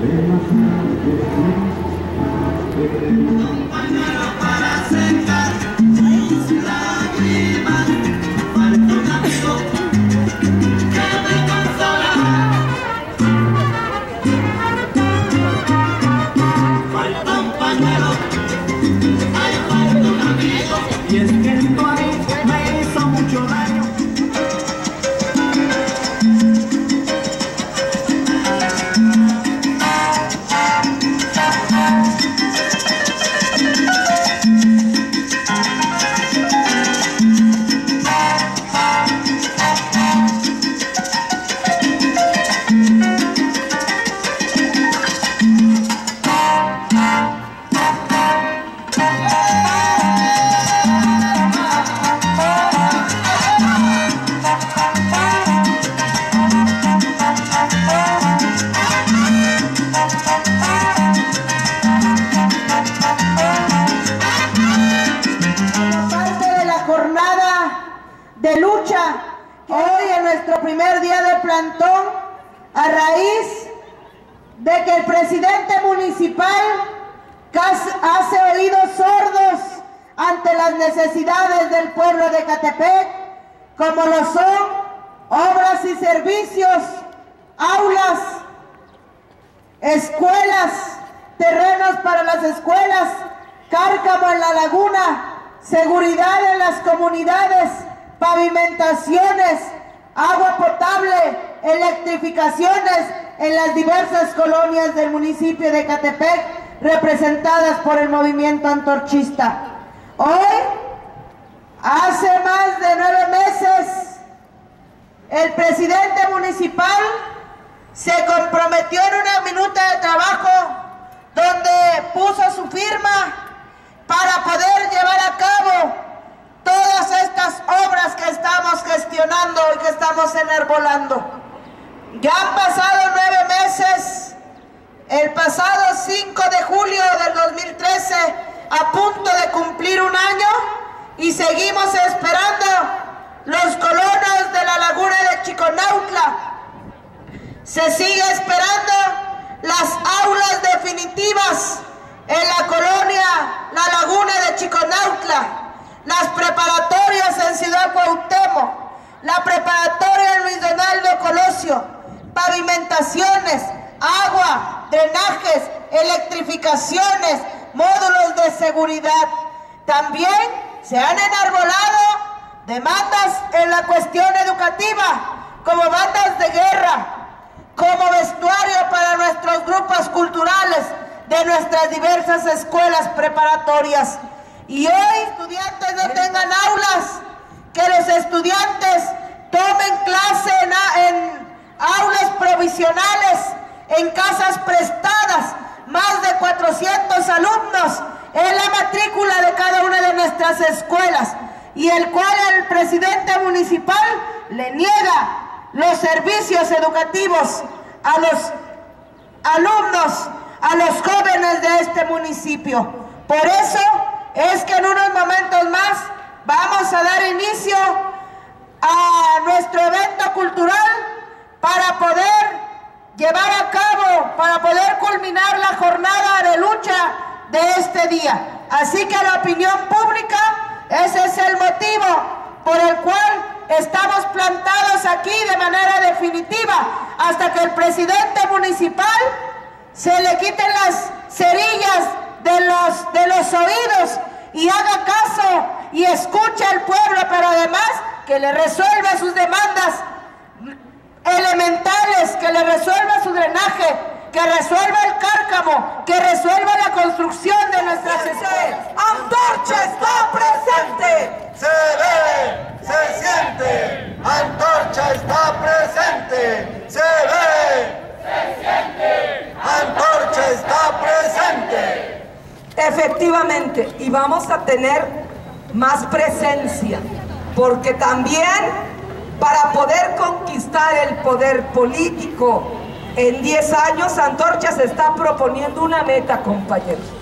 Demasiado para ser a raíz de que el presidente municipal hace oídos sordos ante las necesidades del pueblo de Catepec, como lo son obras y servicios, aulas, escuelas, terrenos para las escuelas, cárcamo en la laguna, seguridad en las comunidades, pavimentaciones, agua potable, electrificaciones en las diversas colonias del municipio de Catepec representadas por el movimiento antorchista. Hoy, hace más de nueve meses, el presidente municipal se comprometió en una minuta de trabajo donde puso su firma para poder a cabo todas estas obras que estamos gestionando y que estamos enarbolando. Ya han pasado nueve meses, el pasado 5 de julio del 2013, a punto de cumplir un año, y seguimos esperando los colonos de la laguna de Chiconautla. Se sigue esperando las aulas definitivas en la colonia La Laguna de Chiconautla. Las preparatorias en Ciudad Cuauhtémoc, la preparatoria en Luis Donaldo Colosio, pavimentaciones, agua, drenajes, electrificaciones, módulos de seguridad. También se han enarbolado demandas en la cuestión educativa, como bandas de guerra, como vestuario para nuestros grupos culturales de nuestras diversas escuelas preparatorias. Y hoy estudiantes no tengan aulas, que los estudiantes tomen clase en, aulas provisionales, en casas prestadas, más de 400 alumnos en la matrícula de cada una de nuestras escuelas y el cual el presidente municipal le niega los servicios educativos a los alumnos, a los jóvenes de este municipio. Por eso es que en unos momentos más vamos a dar inicio a nuestro evento cultural llevar a cabo, para poder culminar la jornada de lucha de este día. Así que la opinión pública, ese es el motivo por el cual estamos plantados aquí de manera definitiva hasta que el presidente municipal se le quiten las cerillas de los, de los oídos y haga caso y escuche al pueblo, pero además que le resuelva sus demandas elementales, que le resuelva su drenaje, que resuelva el cárcamo, que resuelva la construcción de nuestras escuelas. ¡Antorcha está presente! Se ve, se siente, Antorcha está presente, se ve, se siente, Antorcha está presente. Efectivamente, y vamos a tener más presencia, porque también para poder conquistar el poder político en 10 años, Antorcha se está proponiendo una meta, compañeros.